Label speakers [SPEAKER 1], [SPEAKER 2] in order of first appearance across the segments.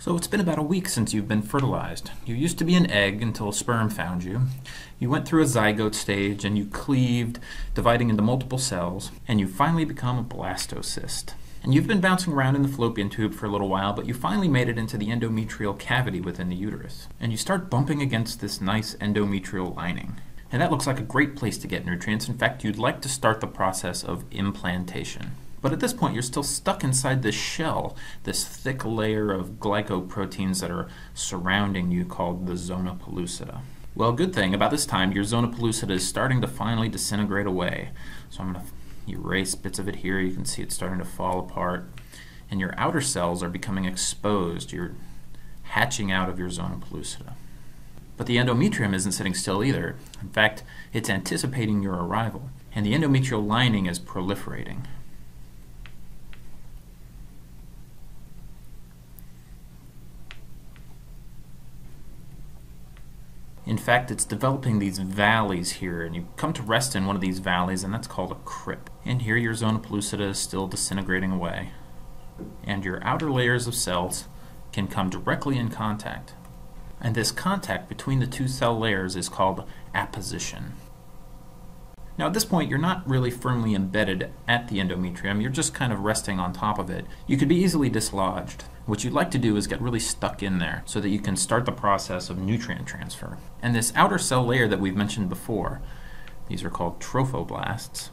[SPEAKER 1] So it's been about a week since you've been fertilized. You used to be an egg until sperm found you. You went through a zygote stage and you cleaved, dividing into multiple cells, and you finally become a blastocyst. And you've been bouncing around in the fallopian tube for a little while, but you finally made it into the endometrial cavity within the uterus. And you start bumping against this nice endometrial lining. And that looks like a great place to get nutrients. In fact, you'd like to start the process of implantation. But at this point, you're still stuck inside this shell, this thick layer of glycoproteins that are surrounding you called the zona pellucida. Well, good thing, about this time, your zona pellucida is starting to finally disintegrate away. So I'm going to erase bits of it here. You can see it's starting to fall apart. And your outer cells are becoming exposed. You're hatching out of your zona pellucida. But the endometrium isn't sitting still either. In fact, it's anticipating your arrival. And the endometrial lining is proliferating. In fact, it's developing these valleys here, and you come to rest in one of these valleys, and that's called a crypt. And here your zona pellucida is still disintegrating away. And your outer layers of cells can come directly in contact. And this contact between the two cell layers is called apposition. Now at this point, you're not really firmly embedded at the endometrium, you're just kind of resting on top of it. You could be easily dislodged. What you'd like to do is get really stuck in there so that you can start the process of nutrient transfer. And this outer cell layer that we've mentioned before, these are called trophoblasts,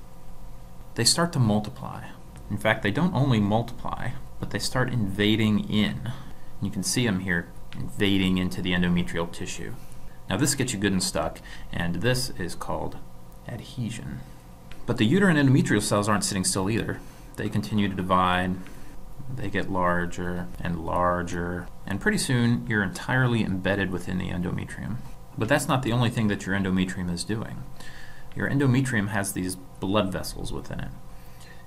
[SPEAKER 1] they start to multiply. In fact, they don't only multiply, but they start invading in. You can see them here invading into the endometrial tissue. Now this gets you good and stuck, and this is called adhesion. But the uterine endometrial cells aren't sitting still either. They continue to divide, they get larger and larger, and pretty soon you're entirely embedded within the endometrium. But that's not the only thing that your endometrium is doing. Your endometrium has these blood vessels within it.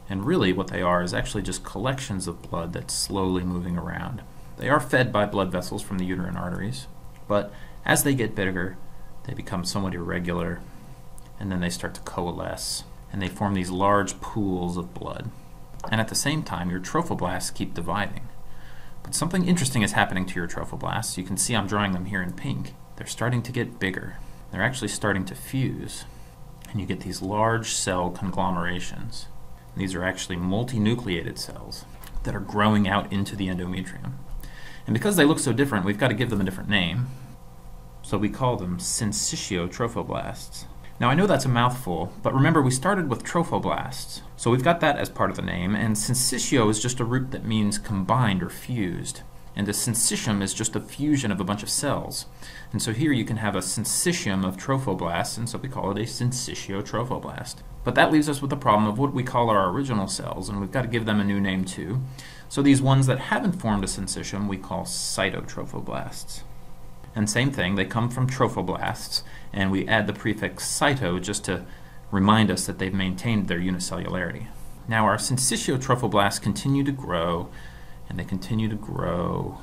[SPEAKER 1] And really what they are is actually just collections of blood that's slowly moving around. They are fed by blood vessels from the uterine arteries, but as they get bigger, they become somewhat irregular and then they start to coalesce and they form these large pools of blood. And at the same time, your trophoblasts keep dividing. But something interesting is happening to your trophoblasts. You can see I'm drawing them here in pink. They're starting to get bigger. They're actually starting to fuse. And you get these large cell conglomerations. And these are actually multinucleated cells that are growing out into the endometrium. And because they look so different, we've got to give them a different name. So we call them syncytio trophoblasts. Now I know that's a mouthful, but remember we started with trophoblasts. So we've got that as part of the name, and syncytio is just a root that means combined or fused. And a syncytium is just a fusion of a bunch of cells. And so here you can have a syncytium of trophoblasts, and so we call it a syncytio trophoblast. But that leaves us with the problem of what we call our original cells, and we've got to give them a new name too. So these ones that haven't formed a syncytium we call cytotrophoblasts. And same thing, they come from trophoblasts, and we add the prefix cyto just to remind us that they've maintained their unicellularity. Now our syncytio trophoblasts continue to grow, and they continue to grow,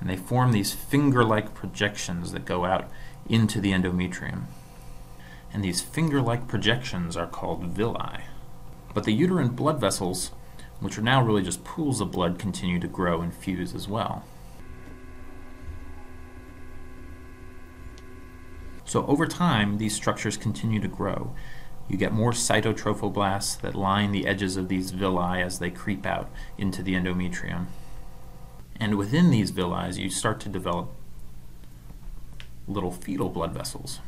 [SPEAKER 1] and they form these finger-like projections that go out into the endometrium. And these finger-like projections are called villi. But the uterine blood vessels, which are now really just pools of blood, continue to grow and fuse as well. So over time, these structures continue to grow. You get more cytotrophoblasts that line the edges of these villi as they creep out into the endometrium. And within these villi, you start to develop little fetal blood vessels.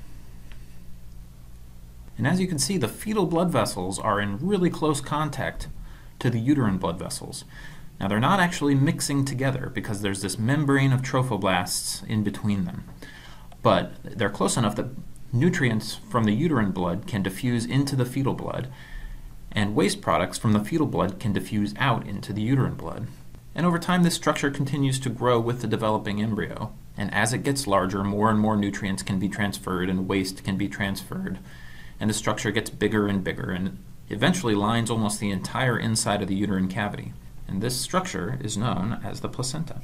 [SPEAKER 1] And as you can see, the fetal blood vessels are in really close contact to the uterine blood vessels. Now they're not actually mixing together because there's this membrane of trophoblasts in between them but they're close enough that nutrients from the uterine blood can diffuse into the fetal blood, and waste products from the fetal blood can diffuse out into the uterine blood. And over time, this structure continues to grow with the developing embryo. And as it gets larger, more and more nutrients can be transferred and waste can be transferred. And the structure gets bigger and bigger and eventually lines almost the entire inside of the uterine cavity. And this structure is known as the placenta.